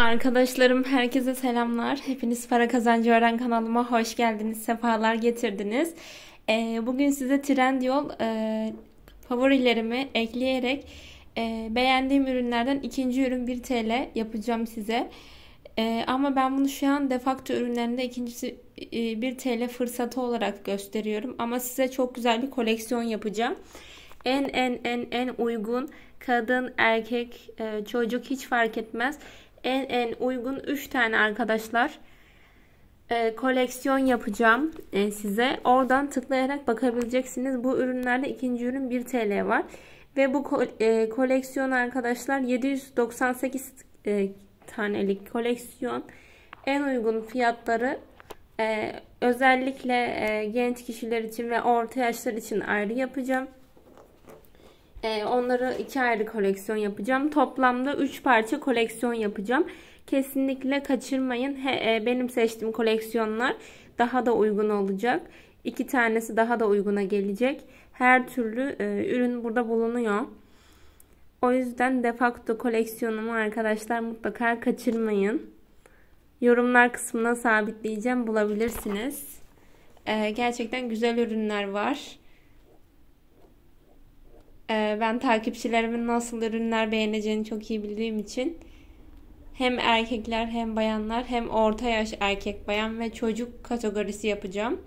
Arkadaşlarım herkese selamlar. Hepiniz Para Kazancı Öğren kanalıma hoş geldiniz. Sefalar getirdiniz. Ee, bugün size Trendyol e, favorilerimi ekleyerek e, beğendiğim ürünlerden ikinci ürün 1 TL yapacağım size. E, ama ben bunu şu an defakto ürünlerinde ikincisi e, 1 TL fırsatı olarak gösteriyorum. Ama size çok güzel bir koleksiyon yapacağım. En en en en uygun kadın, erkek, e, çocuk hiç fark etmez en en uygun 3 tane arkadaşlar e, koleksiyon yapacağım e, size. Oradan tıklayarak bakabileceksiniz. Bu ürünlerde ikinci ürün 1 TL var. Ve bu e, koleksiyon arkadaşlar 798 e, tanelik koleksiyon. En uygun fiyatları e, özellikle e, genç kişiler için ve orta yaşlar için ayrı yapacağım. E, onları iki ayrı koleksiyon yapacağım. Toplamda 3 parça koleksiyon yapacağım. Kesinlikle kaçırmayın. E, benim seçtiğim koleksiyonlar daha da uygun olacak. İki tanesi daha da uyguna gelecek. Her türlü e, ürün burada bulunuyor. O yüzden defakto koleksiyonumu arkadaşlar mutlaka kaçırmayın. Yorumlar kısmına sabitleyeceğim bulabilirsiniz. E, gerçekten güzel ürünler var. Ee, ben takipçilerimin nasıl ürünler beğeneceğini çok iyi bildiğim için hem erkekler hem bayanlar hem orta yaş erkek bayan ve çocuk kategorisi yapacağım.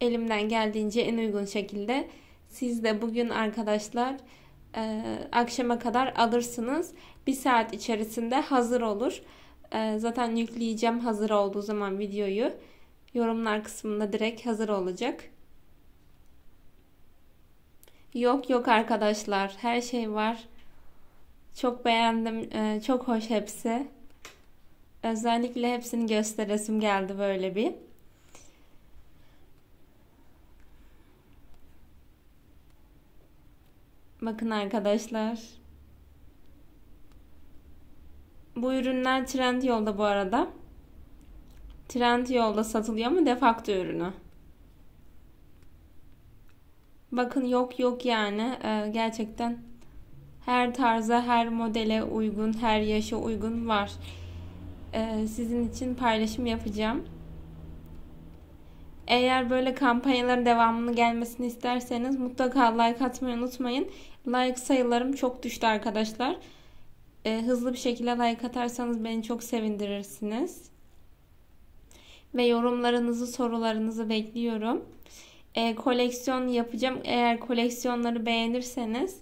Elimden geldiğince en uygun şekilde siz de bugün arkadaşlar e, akşama kadar alırsınız. Bir saat içerisinde hazır olur. E, zaten yükleyeceğim hazır olduğu zaman videoyu. Yorumlar kısmında direkt hazır olacak. Yok yok arkadaşlar. Her şey var. Çok beğendim. Ee, çok hoş hepsi. Özellikle hepsini gösteresim geldi böyle bir. Bakın arkadaşlar. Bu ürünler Trend yolda bu arada. Trend yolda satılıyor mu defakto ürünü? Bakın yok yok yani ee, gerçekten her tarza, her modele uygun, her yaşa uygun var. Ee, sizin için paylaşım yapacağım. Eğer böyle kampanyaların devamını gelmesini isterseniz mutlaka like atmayı unutmayın. Like sayılarım çok düştü arkadaşlar. Ee, hızlı bir şekilde like atarsanız beni çok sevindirirsiniz. Ve yorumlarınızı, sorularınızı bekliyorum e, koleksiyon yapacağım. Eğer koleksiyonları beğenirseniz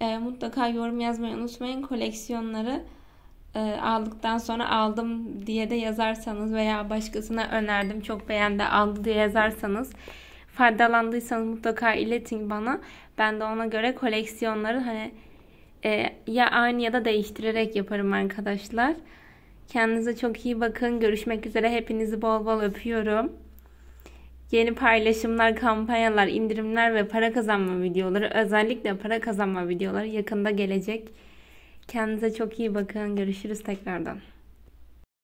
e, mutlaka yorum yazmayı unutmayın. Koleksiyonları e, aldıktan sonra aldım diye de yazarsanız veya başkasına önerdim çok beğendi aldı diye yazarsanız faydalandıysanız mutlaka iletin bana. Ben de ona göre koleksiyonları hani e, ya aynı ya da değiştirerek yaparım arkadaşlar. Kendinize çok iyi bakın. Görüşmek üzere. Hepinizi bol bol öpüyorum. Yeni paylaşımlar, kampanyalar, indirimler ve para kazanma videoları, özellikle para kazanma videoları yakında gelecek. Kendinize çok iyi bakın. Görüşürüz tekrardan.